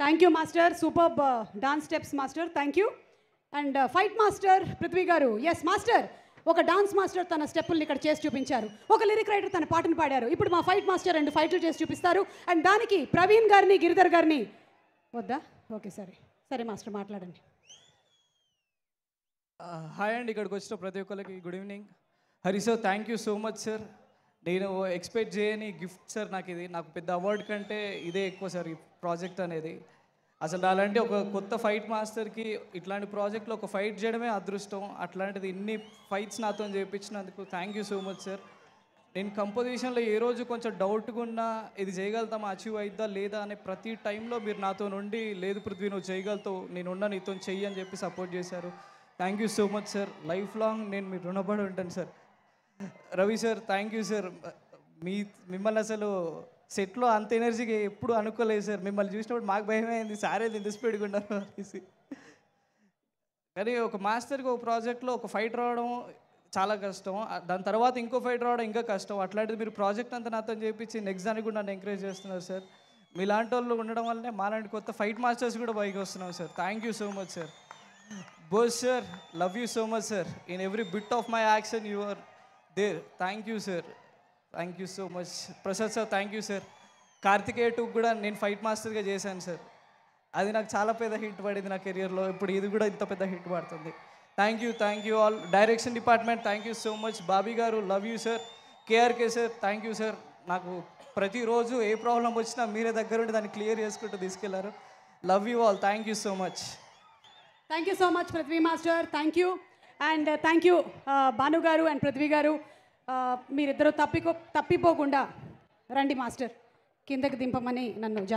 Thank you master super dance steps master thank you and fight master Prithvi garu yes master ఒక dance master తన స్టెప్పుల్ని ఇక్కడ చేసి చూపించారు. ఒక లిరిక్ రైటర్ తన పాటను పాడారు. ఇప్పుడు మా ఫైట్ మాస్టర్ రెండు ఫైట్లు చేసి చూపిస్తారు. అండ్ దానికి ప్రవీణ్ గారిని గిరిధర్ గారిని. వద్దా? ఓకే సరే. సరే మాస్టర్ మాట్లాడండి. Uh, హాయ్ అండి ఇక్కడికి వచ్చిన ప్రతి ఒక్కరికి. Good evening Hari sir thank you so much sir నేను ఎక్స్పెక్ట్ చేయని గిఫ్ట్ సార్ నాకు ఇది. నాకు పెద్ద అవార్డ్ కంటే ఇదే ఎక్కువ సార్ ఈ ప్రాజెక్ట్ అనేది. అసలు అలాంటి ఒక కొత్త ఫైట్ మాస్టర్కి ఇట్లాంటి ప్రాజెక్ట్లో ఒక ఫైట్ చేయడమే అదృష్టం. అట్లాంటిది ఇన్ని ఫైట్స్ నాతో చేయించినందుకు thank you so much sir నేను కంపోజిషన్లో ఏ రోజు కొంచెం డౌట్గా ఉన్నా ఇది చేయగలుగుతామా అచీవ్ అయిద్దా లేదా అనే ప్రతి టైంలో మీరు నాతో నుండి లేదు పృథ్వీ నువ్వు చేయగలుగుతావు నేను ఉన్న నీతో చెయ్యి అని చెప్పి సపోర్ట్ చేశారు. Thank you so much sir life long నేను మీరు రుణపడి ఉంటాను sir Ravi sir thank you sir మీ మిమ్మల్ని అసలు సెట్లో అంత ఎనర్జీగా ఎప్పుడు అనుకోలేదు సార్ మిమ్మల్ని చూసినప్పుడు మాకు భయమైంది. సారే ఇంత స్పీడ్గా ఉన్నారు అనేసి. కానీ ఒక మాస్టర్కి ఒక ప్రాజెక్ట్లో ఒక ఫైట్ రావడం చాలా కష్టం. దాని తర్వాత ఇంకో ఫైట్ రావడం ఇంకా కష్టం. అట్లాంటిది మీరు ప్రాజెక్ట్ అంతా నాతో చేపించి నెక్స్ట్ దానికి కూడా నన్ను ఎంకరేజ్ చేస్తున్నారు సార్ మీలాంటి వాళ్ళు ఉండడం వల్లనే మాలాంటి కొత్త ఫైట్ మాస్టర్స్ కూడా పైకి వస్తున్నాం sir thank you so much sir Bose sir love you so much sir in every bit of my action you are there thank you sir thank you so much Prasad sir thank you sir Karthikeya two కూడా నేను fight మాస్టర్గా చేశాను sir అది నాకు చాలా పెద్ద hit పడింది నా కెరియర్లో ఇప్పుడు ఇది కూడా ఇంత పెద్ద హిట్ పడుతుంది. Thank you thank you all direction department thank you so much Bobby garu love you sir KRK sir thank you sir నాకు ప్రతిరోజు ఏ ప్రాబ్లం వచ్చినా మీరే దగ్గరుండి దాన్ని క్లియర్ చేసుకుంటూ తీసుకెళ్ళారు. Love you all thank you so much thank you so much Prithvi master thank you and thank you Bhanu garu and Prithvi గారు మీరిద్దరూ తప్పికో తప్పిపోకుండా రండి మాస్టర్. కిందకి దింపమని నన్ను జా